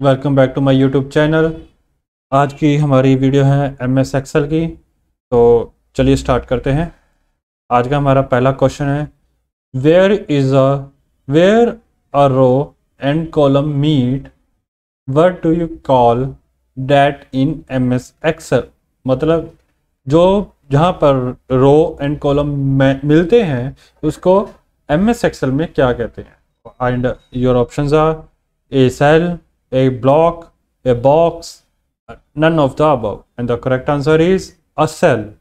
Welcome back to my YouTube channel आज की हमारी वीडियो है एम एस एक्सल की तो चलिए स्टार्ट करते हैं। आज का हमारा पहला क्वेश्चन है where is a where a row and column meet what do you call that in M S Excel मतलब जो जहाँ पर रो एंड कॉलम मिलते हैं उसको एम एस एक्सल में क्या कहते हैं? And your option are a cell, a block, a box, none of the above. And the correct answer is a cell.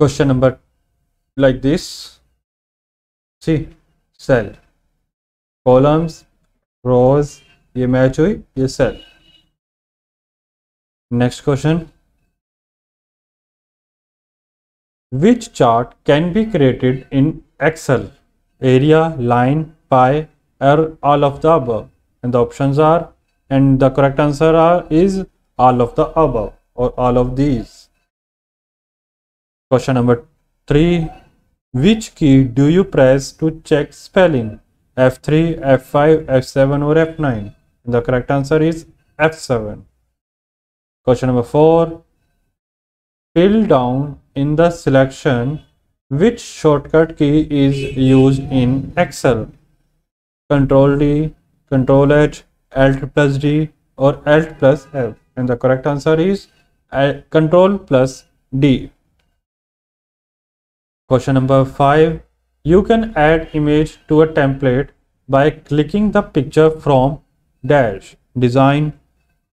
Question number like this. See, cell. Columns, rows, ये match हुई ये cell next question which chart can be created in excel area line pie are all of the above and the options are and the correct answer are is all of the above or all of these. Question number 3 which key do you press to check spelling? F3 f5 f7 or f9 and the correct answer is f7 question number 4 fill down in the selection which shortcut key is used in excel? Control D, control H, Alt plus D or Alt plus F and the correct answer is uh, control plus D. Question number 5. You can add image to a template by clicking the picture from dash, design,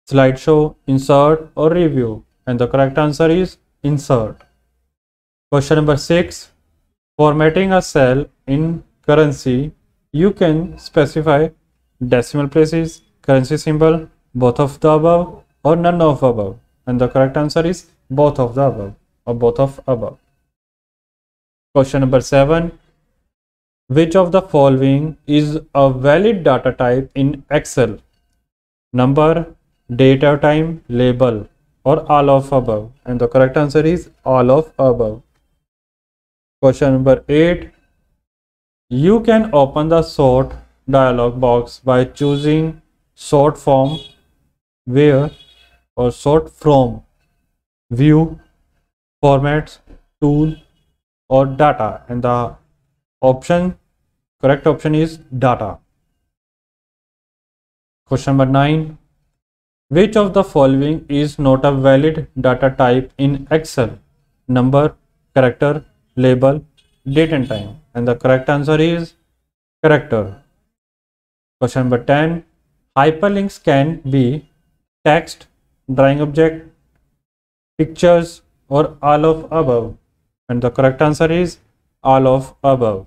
slideshow, insert or review and the correct answer is insert. Question number 6. Formatting a cell in currency you can specify decimal places, currency symbol, both of the above or none of above. And the correct answer is both of the above or both of above. Question number 7. Which of the following is a valid data type in Excel? Number, date or time, label or all of above. And the correct answer is all of above. Question number 8 you can open the sort dialog box by choosing sort from where or sort from view formats tool or data. And the option correct option is data. Question number 9 which of the following is not a valid data type in excel? Number character label date and time. And the correct answer is character. Question number 10. Hyperlinks can be text, drawing object, pictures or all of above and the correct answer is all of above.